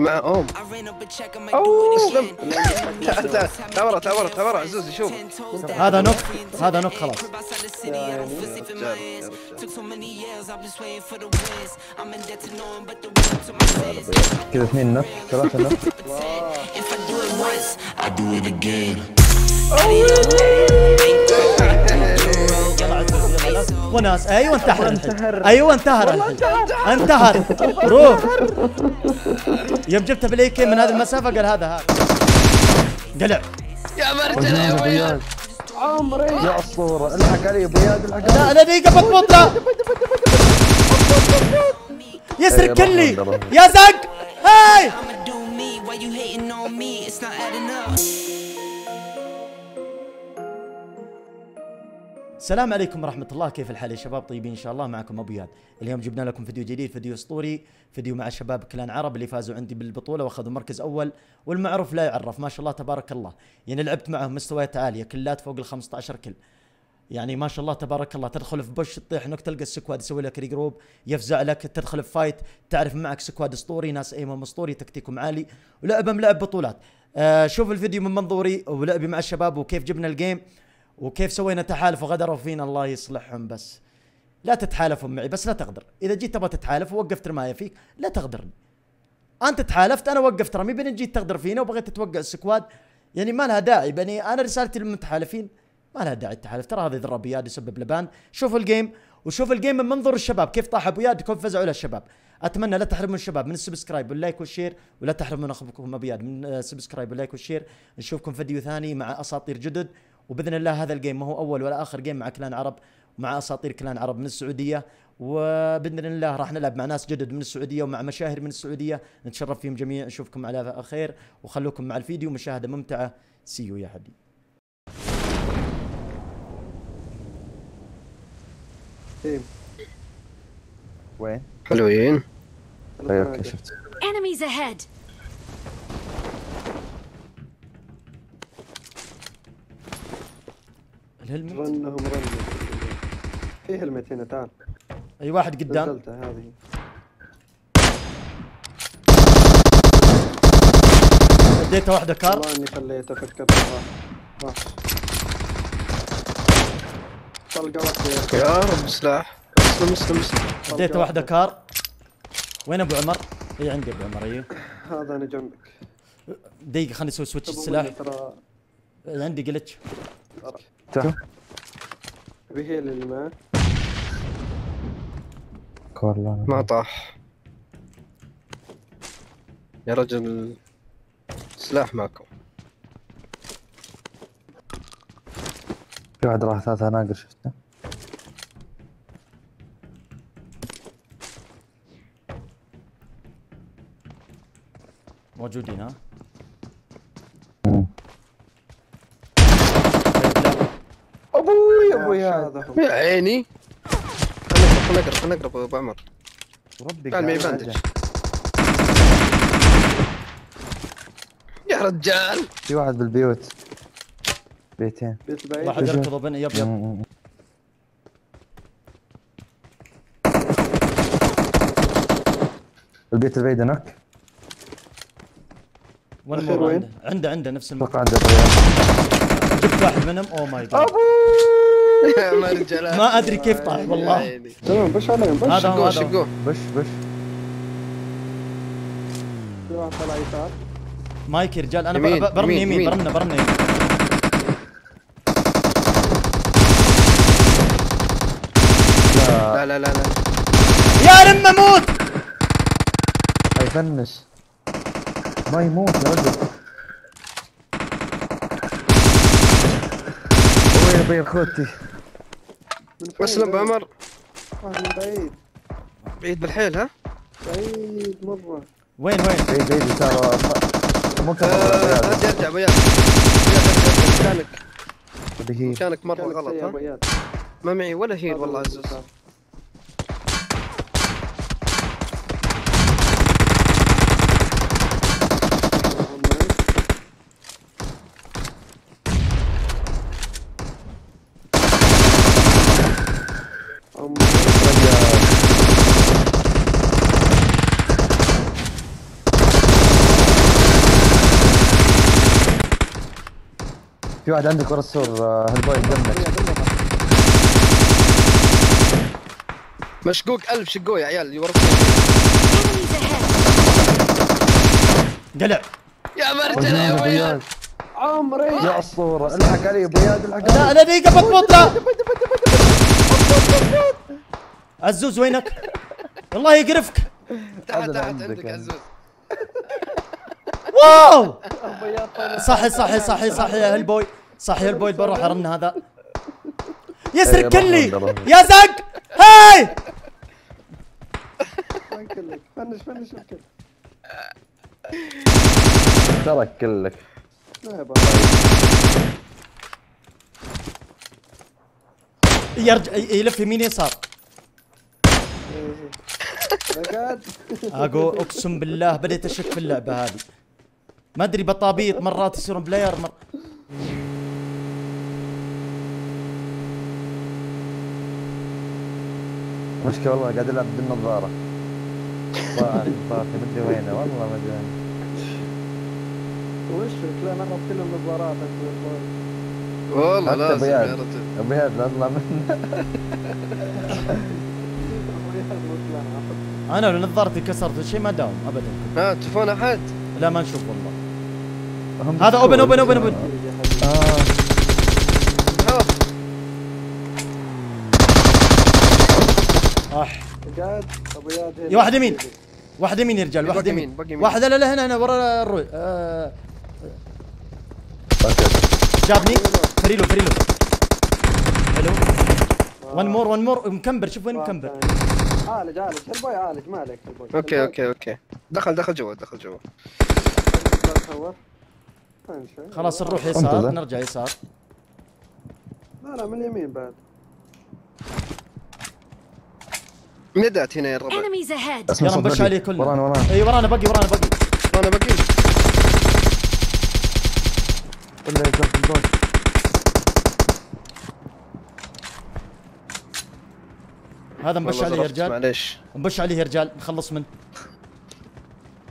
مع أم. أوه اسلم تعال تعال تعال ورا تعال ورا تعال ورا عزوز شوف. هذا نوك هذا نوك خلاص. يا رجال يا رجال كذا اثنين نك ثلاثة نك يلا لا. وناس. أيوه انتهر. الحين. أيوه انتهر. انتهر. روح. يوم جبته بالاي من هذه المسافة قال هذا هذا. قلع. يا مرجل يا ابويا يا أسطورة. الحق علي اياد الحق علي. لا لا دقيقة بضبطها يسرق إيه، كلي. يا زق. هاي. السلام عليكم ورحمة الله. كيف الحال يا شباب؟ طيبين إن شاء الله معكم أبو اياد. اليوم جبنا لكم فيديو جديد فيديو أسطوري فيديو مع شباب clan عرب اللي فازوا عندي بالبطولة وأخذوا مركز أول والمعروف لا يعرف ما شاء الله تبارك الله. يعني لعبت معهم مستويات عالية kill ات فوق ال 15 kill. يعني ما شاء الله تبارك الله تدخل في push تطيح انك تلقى ال squad يسوي لك regroup يفزع لك تدخل في fight تعرف معك squad أسطوري ناس aim هم أسطوري تكتيكهم عالي ولعبهم لعب بطولات. آه شوف الفيديو من منظوري ولعبي مع الشباب وكيف جبنا ال game. وكيف سوينا تحالف وغدروا فينا الله يصلحهم بس. لا تتحالفوا معي بس لا تغدر. إذا جيت تبغى تتحالف ووقفت رماية فيك لا تغدرني. أنت تحالفت أنا وقفت رمي بين جيت تغدر فينا وبغيت توقع ال squad. يعني ما لها داعي يعني أنا رسالتي للمتحالفين ما لها داعي التحالف ترى هذا يضرب اياد يسبب لك ban. شوفوا ال game وشوف ال game من منظور الشباب كيف طاح أبو اياد كيف فزعوا له الشباب. أتمنى لا تحرمون الشباب من ال subscribe وال like وال share ولا تحرمون اخوكم أبو اياد من ال subscribe وال like وال share. نشوفكم فيديو ثاني مع أساطير جدد. وبإذن الله هذا ال game ما هو أول ولا آخر game مع clan عرب ومع أساطير clan عرب من السعودية. وبإذن الله راح نلعب مع ناس جدد من السعودية ومع مشاهير من السعودية. نتشرف فيهم جميعا نشوفكم على خير. وخلوكم مع الفيديو مشاهدة ممتعة. see you يا حبيبي. team وين؟ حلوين. اي أوكي شفت؟ Enemies ahead! الهلمت؟ رنهم رن في هلمت هنا تعال؟ أي واحد قدام. نزلته هذه. اديته واحدة كار. والله إني خليته فكرت راح راح. طلقة واحدة يا رب سلاح. اسلم اسلم اسلم. اديته واحدة كار. وين أبو عمر؟ إي عندي أبو عمر أيوه هذا أنا جنبك. دقيقة خليني أسوي سويتش السلاح. ترى. عندي جلتش. تحت بهيل اللي كورلا ما طاح. يا رجل سلاح معكم. في واحد راح ثلاثة ناقر شفته. موجودين ها؟ أبوي أبوي هذا يا عيني. خلينا نقرب خلينا نقرب أبو عمر. ربي تعال معي قاعد باندج أرجع. يا رجال. في واحد بالبيوت. بيتين. بيت بعيد. واحد. يركض بين يب يب. البيت البعيد هناك. وين؟ عنده عنده عنده نفس المور أتوقع عنده جبت واحد منهم؟ oh my God يا ما أدري كيف طاح يا والله. تمام push عليهم push هذا هو شقوه. شقوه push push في واحد طلع يسار مايك يا رجال أنا يمين، برمي يمين،. برمنا برمنا يمين لا لا لا لا. يا لما موت! حيفنش ما يموت يا رجل. وين بين خوتي من فين؟ واسلم ابو عمر؟ واحد من بعيد. بعيد بالحيل ها؟ بعيد مرة. وين وين؟ بعيد بعيد يسار ممكن آه، ارجع ارجع ابو اياد مكانك. مكانك مرة كانت غلط ها. ما معي ولا هيل والله عزوز. في واحد عندك ورا السور آه، هالبوي قدامك مشقوق ألف شقوق يا عيال اللي ورا! قلع. يا مرجل يا ابو ويل اياد عمري. يا أسطورة الحق علي ابو اياد الحق لا علي. لا دقيقة بطبط لا عزوز وينك؟ الله يقرفك. تحت تحت عندك يعني. عزوز. واو! صحي صحي صحي صحي يا هالبوي. صحي يا البوي بروح ارن هذا. يسرق كلي. يا زق هاي. فنش فنش الكل ترك كلك. يرجع يلف يمين يسار. أقول أقسم بالله بديت أشك في اللعبة هذه. ما أدري بطابيط مرات يصيرون بلاير مر... مشكلة والله قاعد ألعب بالنظارة. طافي طافي مدري وينه والله ما أدري. وينه وش لا نهرب كلهم نظارات أنت والبوي. والله لازم بياد. يا رجل. أبو اياد لا اطلع منه أنا لو نظارتي كسرت شيء ما داوم ابدا. ها تشوفون أحد؟ لا ما نشوف والله. هذا open open open open آه. قاعد ابو هنا. يا واحد يمين واحد يمين يا رجال؟ واحد يمين. واحد لا لا هنا هنا ورا الروي. آه. جابني. فريلو فريلو. حلو. one more one more مكمبر شوف وين مكمبر. عالج عالج ال boy عالج ما عليك okay okay okay. دخل دخل جوا دخل جوا. خلاص نروح يسار. نرجع يسار. لا لا من اليمين بعد. ندات هنا يا الربع. Enemies ahead! اسمع يلا ن push. عليه كله ورانا ورانا. إي ورانا buggy ورانا buggy. أنا buggy. ولا يزرق البوي هذا نبش والله عليه يا رجال. معليش. نبش عليه يا رجال. نخلص منه.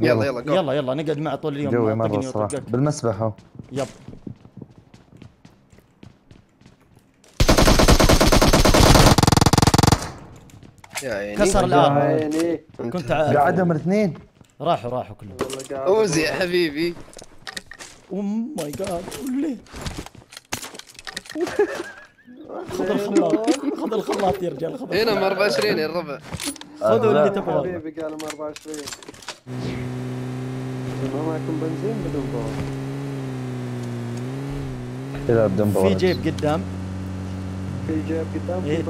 يلا يلا يلا يلا نقعد معه طول اليوم جوي الصراحة. وطقك. بالمسبح هو. يب. كسر الان عيني كنت قعدهم الاثنين؟ راحوا راحوا كلهم. أوزي يا حبيبي. oh my God ليه خذ الخلاط خذ الخلاط يا رجال خذ هنا الخلاط. م 24 يا الربع خذوا اللي. تبغاه حبيبي قال 24 ما معكم بنزين بدون بور كذا بدون في جيب قدام في جيب قدام إيه،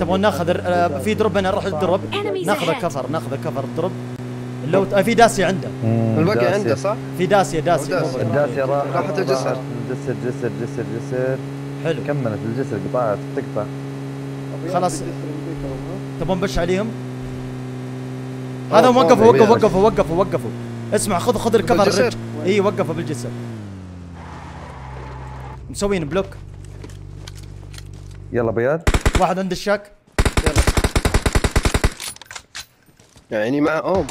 تبغون ناخذ آه، في drop أنا نروح ال drop Enemies ناخذ ahead. cover ناخذ cover ال drop. اللو آه، في داسية عنده. الباقي عنده صح؟ في داسية. مو- الداسية راحت الجسر. الجسر. جسر جسر جسر حلو. كملت الجسر قطعت تقطع. خلاص. تبون ن push عليهم؟ هذا وقفوا وقفوا. وقفوا وقفوا وقفوا. اسمع خذ خذ ال cover اي وقفوا بالجسر. مسوين block. يلا بياد واحد عند الشاك. يلا. يا عيني مع أوم.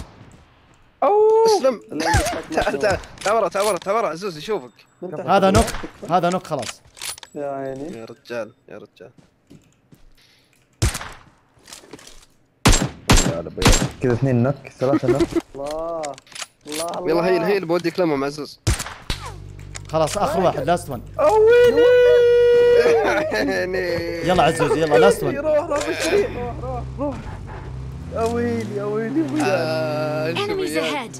أسلم. تعال تعال تعال ورا تعال ورا تعال ورا عزوز يشوفك هذا نوك. هذا نوك خلاص. يا عيني. يا رجال يا رجال. يلا بياد كذا اثنين نك ثلاثة نك الله الله يلا هي هي اللي بوديك لمهم عزوز خلاص آخر واحد لاست ون يعني يلا عزوز يلا last one روح روح روح روح روح يا ويلي يا ويلي!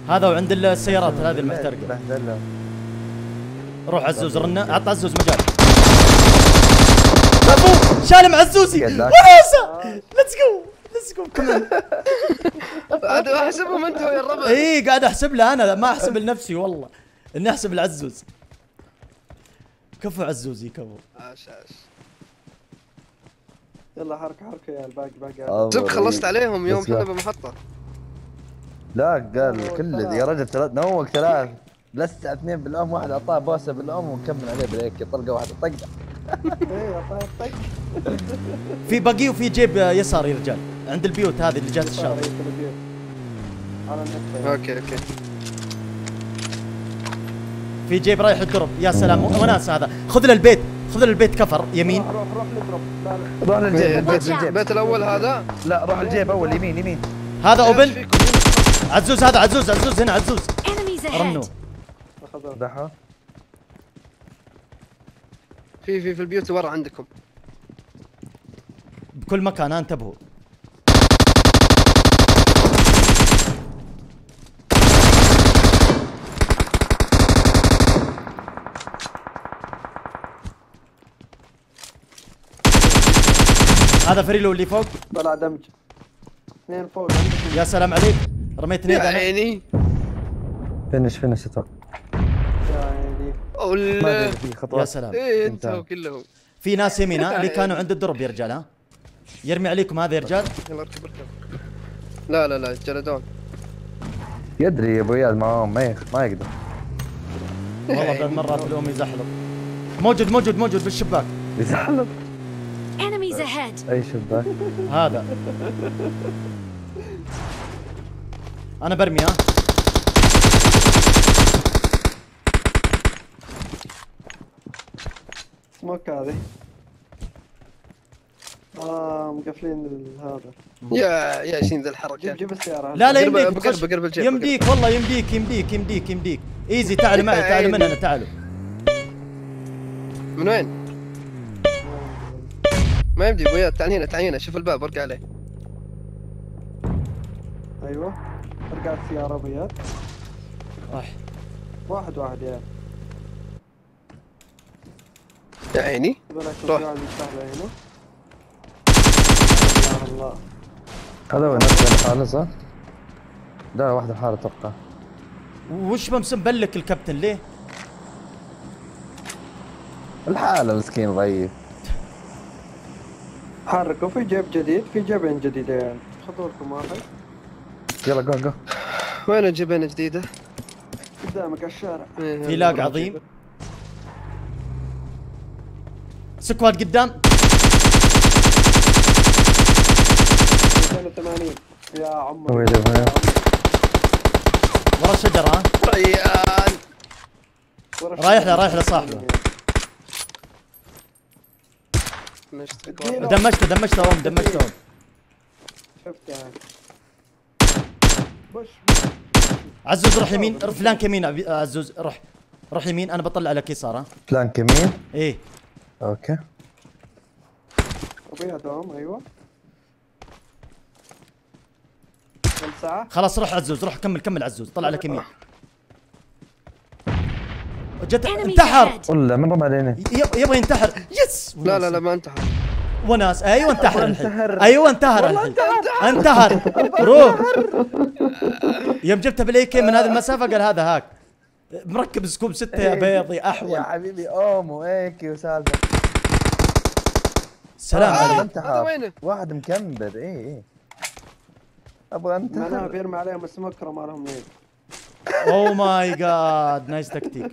هذا وعند السيارات هذه المحترقة. روح عزوز رنا عط عزوز مجال. ابو شالم عزوزي. قاعد. وناسه let's go let's go كمان عاد أحسبهم أنتم يا الربع اي قاعد أحسب له أنا ما أحسب لنفسي والله. إني أحسب العزوز. كفو عزوزي كفو. عاش عاش. يلا حركة حركة يا الباقي باقي. زبك خلصت عليهم يوم. إحنا بالمحطة لا قال كل. يا رجل ثلاث نوق ثلاث لسه اثنين بالأم واحد أعطاه بوسة بالأم وكمل عليه بريك طلقة واحدة طق. إيه طيب طيب في بقي وفي جيب يسار يا رجال. عند البيوت هذه اللي جات الشاطئ أوكي أوكي. في جيب رايح الدرب يا سلام وناس هذا. خذ له البيت خذ البيت كفر يمين. روح روح لا روح للجيب البيت البيت الأول هذا؟ لا روح الجيب أول يمين يمين. هذا أوبن؟ عزوز هذا عزوز عزوز هنا عزوز. Enemies رنو ahead. أخذ دحى في في في البيوت ورا عندكم. بكل مكان انتبهوا. هذا فريلو اللي فوق. طلع damage. اثنين فوق. يا سلام عليك. رميت يا nade أنا عيني. finish finish أتوقع يا عيني. يا سلام. إيه انتهى. أنتوا كلهم. في ناس يمين اللي كانوا عند ال drop يا رجال ها. يرمي عليكم هذا يا رجال. يلا اركب اركب. لا لا لا جلدون. يدري يا أبو اياد معاهم ما ما يقدر. والله بعض المرات اليوم يزحلق. موجود موجود موجود بالشباك يزعل Ahead. أي شباك. هذا. أنا برمي ها. سموك هذه. آه مقفلين هذا. يا يا شين ذا جيب الحركات جيب السيارة. لا لا يمديك بقرب- بخش. بقرب الجيب، يمديك والله يمديك يمديك يمديك يمديك. ايزي تعالوا معي تعالوا من هنا تعالوا. من وين؟ ما يمدي ابويا تعال هنا تعال هنا شوف الباب ارجع عليه. أيوه. ارجع السيارة ابيض راح. واحد واحد يا. يا عيني. روح. واحد هنا. الله. هذا هو نفس الحالة صح؟ لا واحدة حالة أتوقع. وش بمس مبلك الكابتن ليه؟ الحالة مسكين ضعيف. حركوا في جيب جديد في جيبين جديدين خذوا لكم واحد يلا جو جو وين الجبنه جديده؟ قدامك على الشارع في لاق عظيم سكواد قدام 280 يا عمر. ورا الشجرة ها ريان رايح له رايح لصاحبه نشترك اديله. دمجته دمجته ام دمجته ام شفت يعني بش عزوز روح يمين فلانك يمين عزوز روح روح يمين أنا بطلع لك يسار ها. فلانك يمين إيه. okay. ابيها دوم أيوه؟ خلاص روح عزوز روح كمل كمل عزوز طلع لك يمين جت انتحر. ولا من رمى علينا يبغى ينتحر. yes لا لا لا ما انتهى وناس أيوه انتحر. الحين انتحر. أيوه انتحر. الحين انتحر. روح. يوم جبته بال AK من هذه المسافة قال هذا هاك. مركب سكوب ستة يا بيضي يا احول حبيبي أومو. هيك وسالفة. سلام عليك. انتحر؟ واحد مكمبر. إيه إيه. أبغى انتحر. بيرمي عليهم السمكرة ما لهم. نيل اوه ماي جاد نايس تكتيك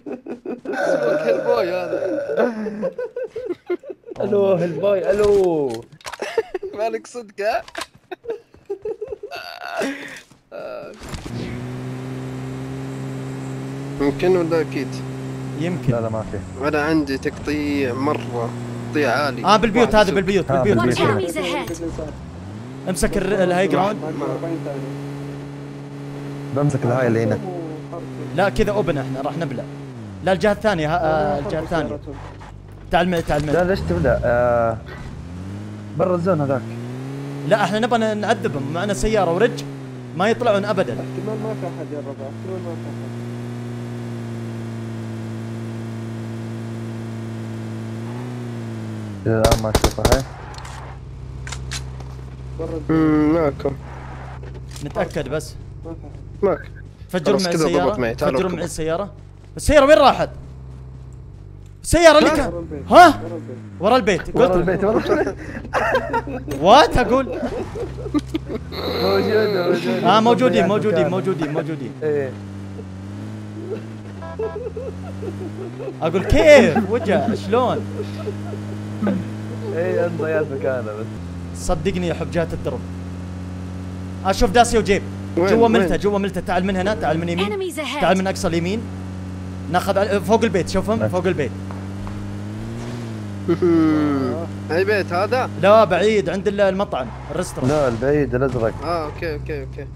البوي هذا ألو هالبوي ألو مالك صدق ها؟ يمكن ولا أكيد؟ يمكن. لا لا ما في. أنا عندي تقطيع مرة تقطيع عالي. آه بالبيوت هذا. بالبيوت آه، بالبيوت. بالبيوت. امسك ال high ground. معك 40 ثانية بمسك ال high اللي هنا. لا كذا open إحنا راح نبلع. لا الجهة الثانية ها- آه الجهة الثانية. تعال معي تعال لا معي ليش تبدا آه برا ال zone هذاك. لا إحنا نبغى نعذبهم معنا سيارة ورج ما يطلعون ابدا. احتمال ما في أحد يربع احتمال ما في أحد. إلى الآن ما اشوفها هاي. امم معكم. نتأكد بس. ما في أحد. معك فجروا معي تعالوا فجروا. معي السيارة. السيارة وين راحت؟ السيارة اللي كان البيت. ها؟ برا البيت. ورا البيت. ورا البيت ورا وات أقول موجود موجود آه موجودين موجودين موجودين موجودين. إيه. أقول كيف؟ وجه شلون؟ إيه انت ضيعت مكانه بس صدقني يحب جهه الدرب. أشوف داسيا وجيب. جوا؟ ملته جوا ملته تعال من هنا تعال من يمين. تعال من أقصى اليمين. ناخذ على- فوق البيت شوفهم نعم. فوق البيت. أي بيت هذا؟ لا بعيد عند ال- المطعم ال restaurant لا البعيد الأزرق. آه okay okay okay.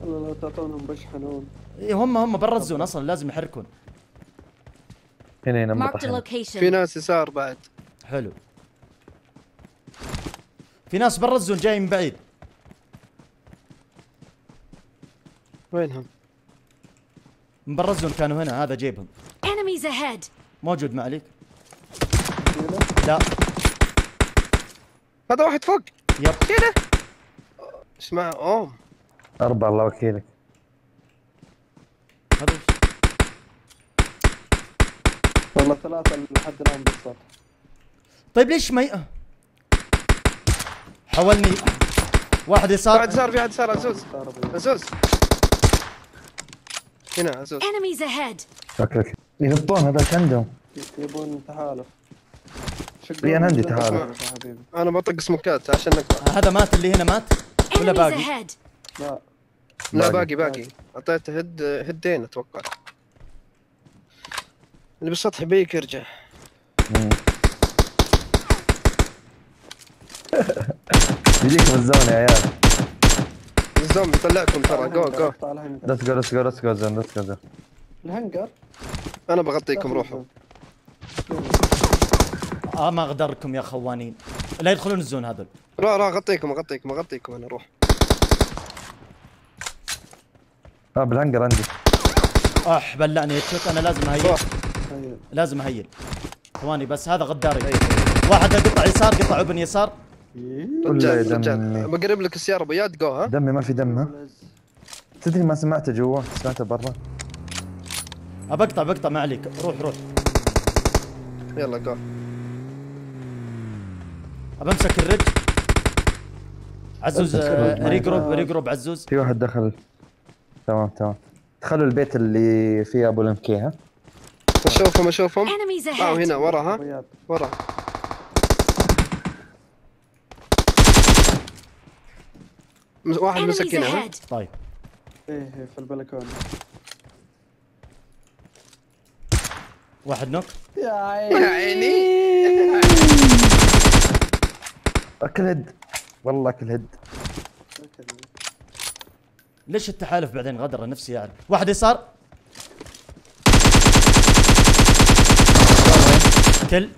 والله لو تعطونهم بشحنون إيه هم هم برا ال zone أصلا لازم يحركون. هنا هنا في. ناس يسار بعد. حلو. في ناس برا ال zone جاي من بعيد. وينهم؟ من برا الزون كانوا هنا هذا جيبهم. Enemies ahead. موجود ما عليك لا. هذا واحد فوق. يب. كذا اسمع اوم. أربعة الله وكيلك. هذا؟ والله ثلاثة لحد الآن بالسطح طيب ليش ما ي... حولني. واحد يسار. بعد صار في واحد صار عزوز عزوز هنا عزوز Enemies ahead. أوكي أوكي يهبون هذاك عندهم يبون تحالف إي، أنا عندي شقهم. تحالف. أنا بطق سموكات عشان نقطع هذا مات اللي هنا مات ولا باقي. لا لا باقي. باقي أعطيته هد هدين أتوقع اللي بالسطح بيك يرجع. يجيك بال zone يا عيال الزومبي يطلعكم ترى. go go let's go let's go let's go zone let's go zone الهنجر؟ أنا بغطيكم روحوا آه ما اقدركم يا خوانين. لا يدخلون ال zone هذول. روح روح اغطيكم اغطيكم اغطيكم أنا روح آه بالهنجر عندي. اح بلعني. headshot أنا لازم أهيل. روح. لازم أهيل. ثواني بس هذا غداري. واحد قطع يسار قطع ابن يسار. رجال رجال دمي. بقرب لك السيارة أبو اياد جو ها؟ دمي ما في دم ها تدري ما سمعته جوا؟ سمعته برا. بقطع بقطع ما عليك. روح روح. يلا جو. بمسك الرج عزوز آه،. regroup regroup عزوز. في واحد دخل. تمام تمام. دخلوا البيت اللي فيه أبو الام كي ها اشوفهم اشوفهم آه. هنا ورا ها؟ واحد مسك هنا. طيب. إيه إيه، في البلكونة. واحد نوك. يا يا عيني. عيني أكل هد والله أكل هد ليش التحالف بعدين؟ غدره نفسي يعني واحد يسار. كل.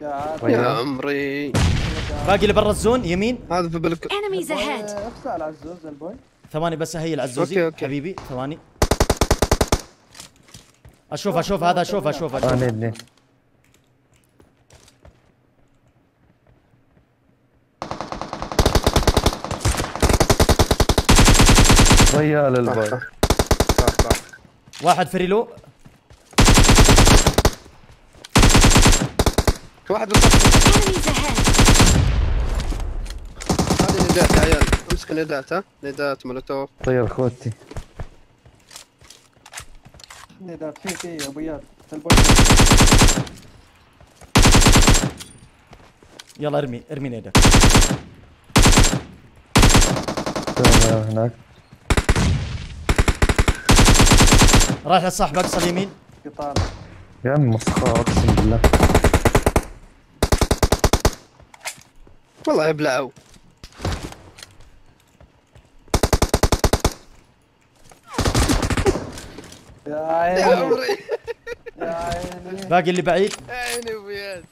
يا عمري. باقي اللي برا الزون يمين. هذا في. افسع العزوز البوي. ثواني بس هي عزوزي أوكي، أوكي. حبيبي ثواني. أشوف أشوف هذا أشوف أشوف أشوف. نيد نيد ريال البوي. صح صح واحد فريلو. واحد ندات يا عيال. امسك ندات ها؟ ندات مولوتوف طير خوتي. ندات في في أبو اياد يلا ارمي ارمي طير هناك. رايح الصح باقصى اليمين قطار. يا عم مسخره أقسم بالله. والله يبلعوا يا يا عيني عمري. يا عيني. باقي اللي بعيد. يا عيني أبو ركض.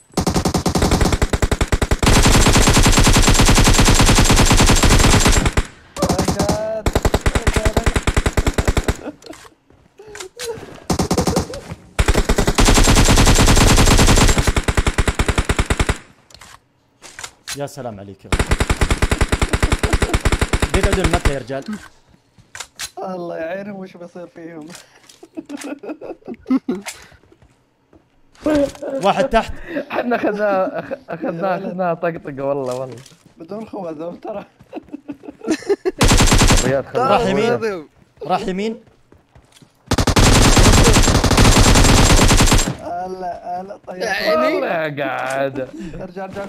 يا سلام عليك يا بيقعدوا المكة يا رجال. الله يعينهم وش بيصير فيهم. واحد تحت. إحنا اخذناه اخذناه اخذناه طقطقة والله والله. بدون خوذة ترى. راح يمين. راح يمين. هلا هلا طيب. يا عيني. والله يا قاعد. ارجع ارجع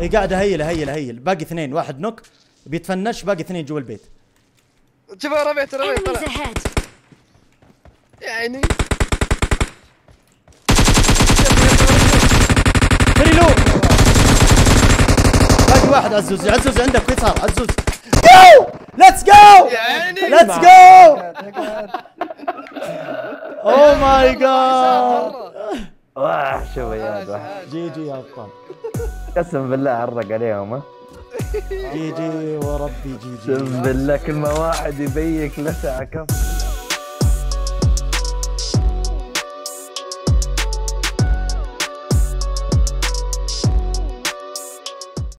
إي قاعد heal heal heal. باقي اثنين واحد knock. بيتفنش باقي اثنين جوا البيت. شوف رميت رميت عيني ريلو باقي واحد عزوز عزوز عندك يسار عزوز. go let's go يا عيني let's go oh my god وحشوا يا GG يا أبطال. قسم بالله عرق عليهم ها. جي جي وربي جي جي. اقسم بالله كل ما واحد يبيك لسعه كف